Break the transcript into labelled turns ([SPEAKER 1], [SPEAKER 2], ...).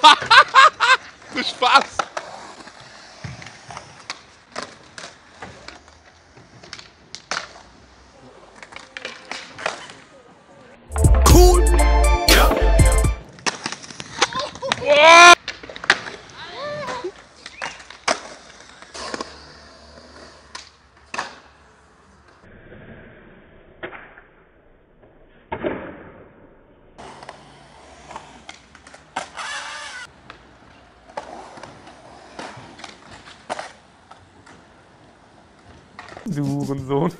[SPEAKER 1] Viel Spaß!
[SPEAKER 2] Cool.
[SPEAKER 3] Du Hurensohn.